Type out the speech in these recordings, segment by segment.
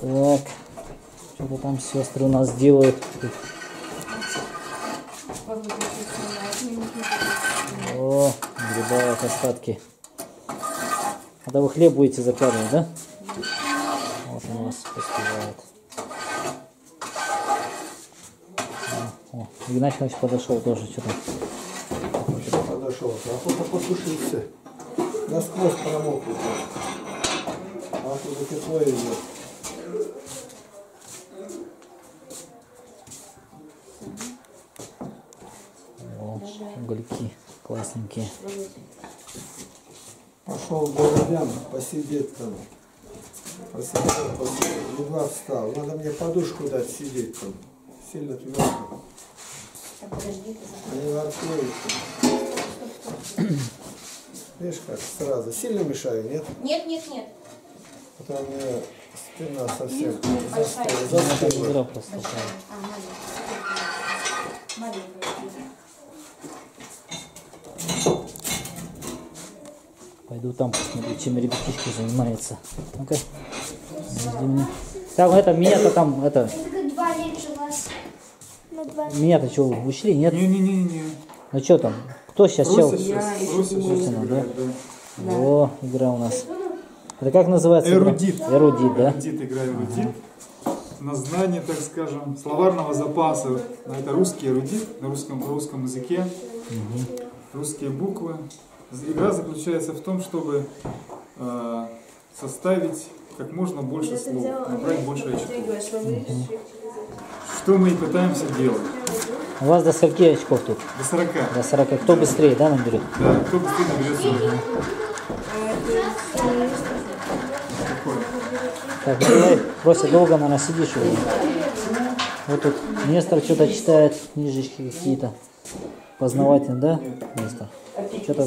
Так. Что-то там сестры у нас делают. О, грибают остатки. Это вы хлеб будете закладывать, да? Вот у вас поспевает. О, Игнатий Иванович подошел тоже что-то. Подошел. Охота посушиться. Насквозь промокнуть. А оттуда тепло идет. О, угольки классненькие. Пошел голубям посидеть там. Посидел, посидел. Едва встал. Надо мне подушку дать сидеть там. Сильно твердо. Они воркуют. Видишь как сразу. Сильно мешаю, нет? Нет, нет, нет. Потому мне спина совсем застыла. Это. А, маленькая. Маленькая. Пойду там посмотрю, чем ребятишки занимаются. Ну-ка. Меня. Так, это меня-то там, это, Это меня-то что, ушли, нет? Не-не-не-не. Ну что там? Кто сейчас сел? Русина, играет, да. О, игра у нас. Это как называется? игра? Эрудит. Эрудит, да? Эрудит, игра эрудит. На знание, так скажем, словарного запаса. Это русский эрудит на русском, русском языке. Русские буквы. Игра заключается в том, чтобы э, составить как можно больше слов, набрать больше очков. Что мы и пытаемся делать. У вас до скольки очков тут? До 40. До 40. Кто быстрее, да, наберет? Да, кто быстрее наберет 40. Так, Николай, просто долго, наверное, сидишь уже. Вот тут Нестор что-то читает, книжечки какие-то. Познавательные, да, Нестор? Что-то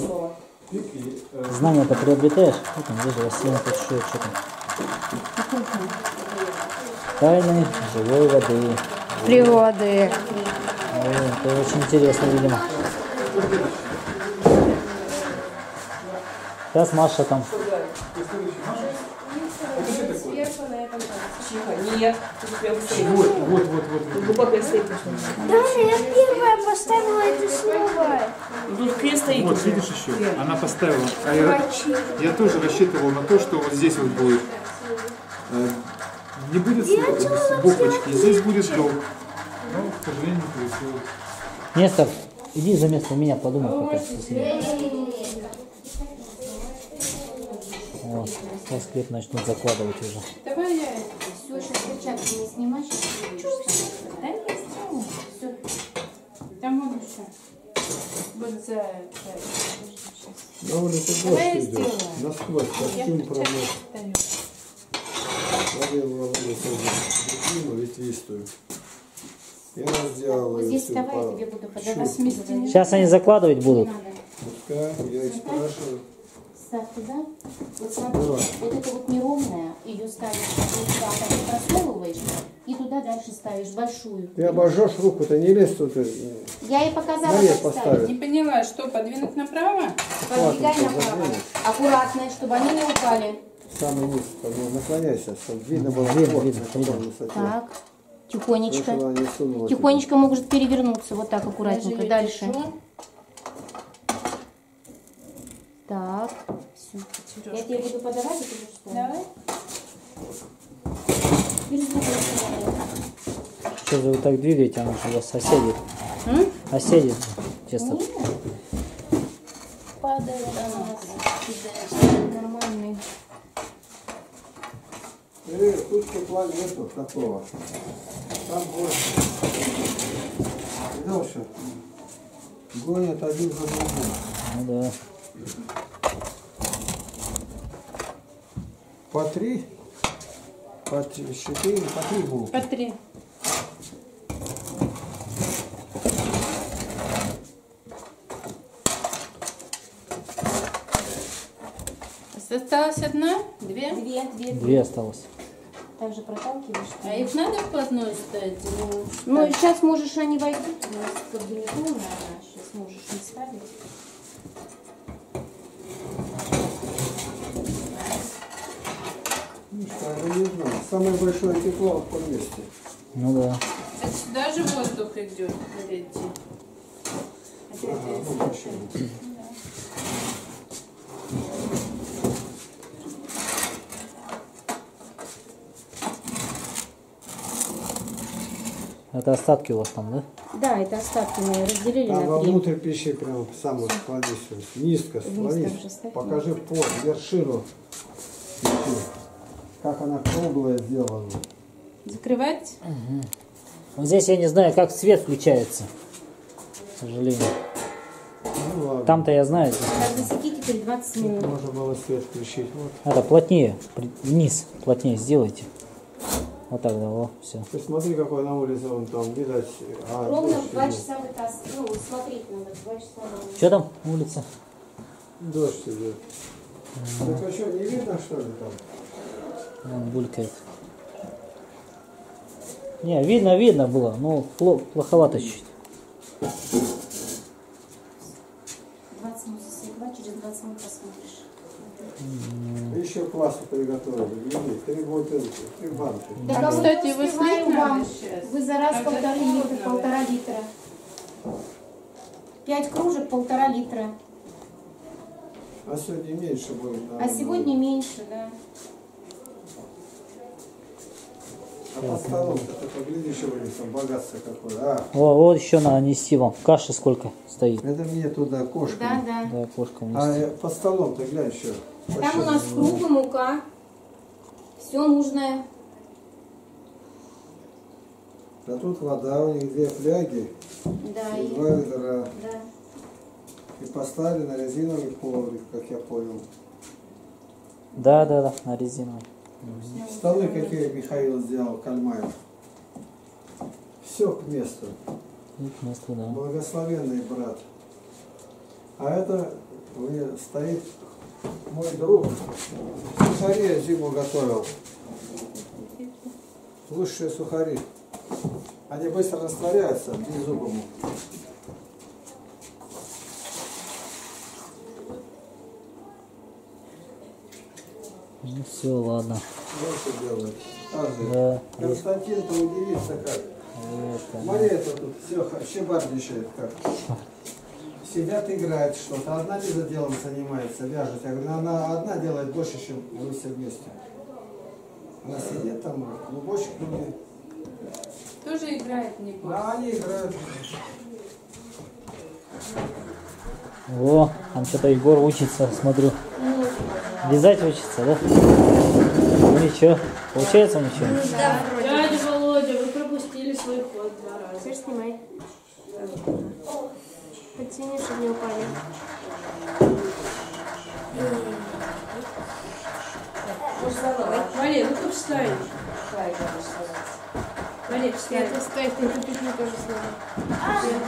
знания-то приобретаешь? Вот там, вижу, Василий тут шьет что-то. Тайны живой воды. Природы. О, это очень интересно, видимо. Сейчас Маша там. Прям стоит. Вот, вот, вот, вот. Глубокая. Да, я первая поставила это слово. Тут крест стоит. Вот, видишь еще? Она поставила. А я, я тоже рассчитывал на то, что вот здесь вот будет. э, не будет с- буквочки, здесь будет желтый. Но, к сожалению, не получилось. Нестор, иди за место меня, подумай пока. Вот, сейчас хлеб начнут закладывать уже. Давай я все, сейчас перчатки не снимай. сейчас. Да, я сниму. Всё. Там вон еще. Вот за... за- На улице Давай я дождь сделаю. Насквозь Я костюм перчатки промок. сегодня дрезину ветвистую. И она сделала Вот здесь давай, я тебе буду подавать. Сейчас они закладывать будут. Пускай, я их спрашиваю. Ставь туда. Вот смотри, Давай. вот это вот неровная, ее ставишь сюда, так просовываешь, и туда дальше ставишь большую. Ты обожжешь руку-то, не лезь тут. э, Я ей показала, как ставить. Не поняла, что, подвинуть направо? Подвигай направо. подвинуть. Аккуратно, чтобы они не упали. Самый низ, ну, наклоняйся, чтобы видно было, Видно, видно, видно. Так, тихонечко. Тихонечко может перевернуться, вот так аккуратненько. Дальше. тяжело. Так, все. Я тебе буду подавать, и ты будешь. Давай. Что же вы так двигаете, она же у вас оседит. М? Оседит тесто. Падает она. Кидает. Нормальный. Э, тут тепла нету такого. Там больше. Что? Гонят один за другим. Ну да. По три, по три, четыре, по три булки. По три. Осталась одна? Две? Две, две, две. Две осталось. Также проталкиваешь. А их надо вплотную ставить? или Ну, сейчас можешь они войдут. У нас как бы не полная она. Сейчас можешь не ставить. Я не знаю. Самое большое тепло в том месте. Ну да. Так сюда же воздух идет, подойти. Ага, ну, почему? Это остатки у вас там, да? Да, это остатки мои разделили Там на три. вовнутрь пищи прям сам вот склонись. Низко склонись. уже ставь. Покажи под, вершину пищи. Как она круглая сделана. Закрывать? Вот здесь я не знаю, как свет включается. К сожалению. Ну ладно. Там-то я знаю. Так, засеки теперь 20 минут. Можно было свет включить. Вот. Это плотнее, вниз плотнее сделайте. Вот так, да, во, все. Ты смотри, какой на улице он там, видать. а, Ровно дождь в 2 идет. часа вытаскивать. Ну, смотреть надо, 2 часа надо. Что там улица? Дождь идет. Так а что, не видно что ли там? Вон булькает. Не, видно, видно было, но пло- плоховато чуть. 20 минут засекла, через 20 минут посмотришь. Еще квасу приготовили. Гляди, три бутылки, три банки. Да А, кстати, вы слышно вам? Вы за раз полтора литра, полтора литра. Пять кружек, полтора литра. А сегодня меньше будет. А наверное. сегодня меньше, да. А под столом ты погляди, что у них там богатство какое. А, О, вот еще надо нести вам. Каши сколько стоит. это мне туда кошка. Да, да. Да, кошка А внести. э, под столом ты глянь еще. Там у нас крупы, мука. Все нужное. А тут вода, у них две фляги Да, и и, два ведра. да. И поставили на резиновый коврик, как я понял. Да, да, да, на резиновой. Столы какие Михаил сделал, Кальмаев. Все к месту. И к месту, да. Благословенный брат. А это стоит мой друг. Сухари я зиму готовил. Лучшие сухари. Они быстро растворяются беззубому. Ну все, ладно. Каждый. Да, Константин-то удивится как. это. Мария-то тут все щебарничает как. Сидят, играют что-то. Одна Лиза делом занимается, вяжет. Я говорю, она одна делает больше, чем вы все вместе. Она сидит там, клубочек будет. Тоже играет, не бойся. А они играют. О, там что-то Егор учится, смотрю. Вязать учится, да? Ну ничего, получается ничего? Дядя Володя, вы пропустили свой ход два раза. Теперь снимай. Подтяни, чтобы не упали. Мария, ну-ка встань. Мария, встань. Это стой, ты тут пикни тоже снимай.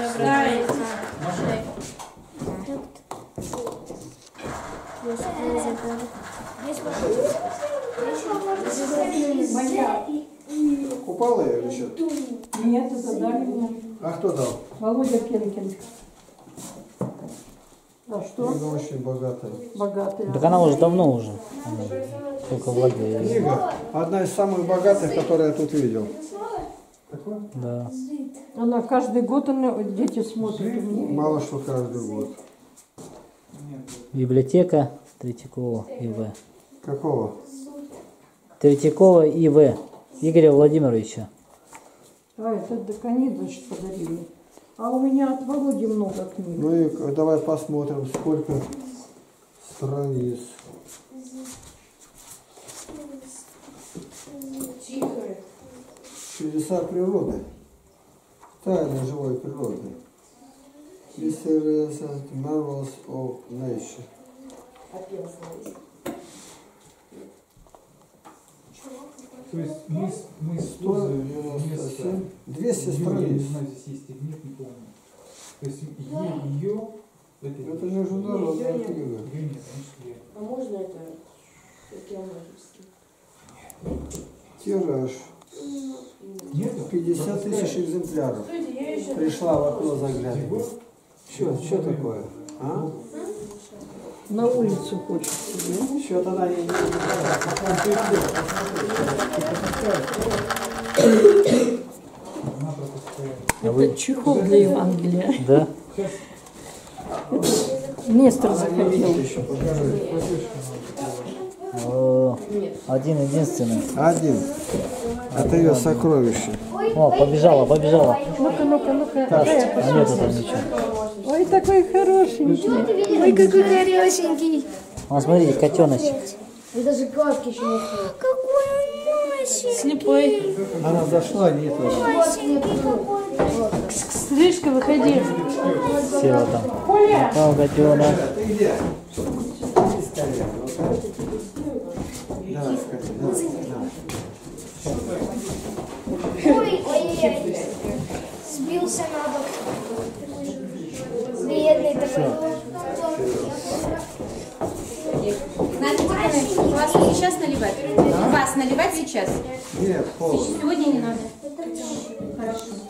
Встань. Купала я или что? Нет, это дали мне. А кто дал? Володя Пенкин. А что? Книга очень богатая. Богатый. Так она уже давно уже. Только владеет. Книга одна из самых богатых, которые я тут видел. Да. Она каждый год она, дети смотрят у меня. Мало что каждый год. Библиотека Третьякова ИВ. Какого? Третьякова ИВ. Игоря Владимировича. А, это Дакани, значит, подарили. А у меня от Володи много книг. Ну и давай посмотрим, сколько страниц. Чудеса природы. Тайны живой природы. Mysterious and Marvels of Nature. То есть мы, с- мы с Тузой вместо... 197, 200 Её, Я не страниц. знаю, здесь есть или нет, не помню. То есть е- ее... Это, Это международная книга. Её нет, значит. А можно это океанический? Тираж. Нету? 50 тысяч экземпляров. Пришла в окно заглядывать. Что, что такое? А? На улицу хочет себе. Еще тогда не, не, Это чехол для Евангелия. Да? Нестор захотел. О, один единственный. Один. Это ее сокровище. О, побежала, побежала. Ну-ка, ну-ка, ну-ка. А нету там ничего. Ой, такой хорошенький. Ой, какой хорошенький. Вон, смотрите, котеночек. И даже глазки еще не Какой он масенький. Слепой. Она зашла, нет. Стрижка, выходи. Села там. Попал котенок.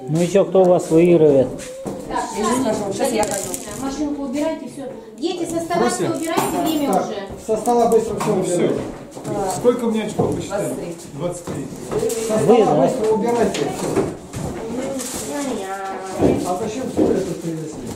Ну еще кто у вас выигрывает? Так, я сейчас я скажу. Машинку убирайте, все. Дети, со стола все убирайте, время так, уже. Со стола быстро все ну, убирайте. Все. Сколько у меня очков вы 23. 23. Со стола быстро убирайте. Все. А зачем стулья тут принесли?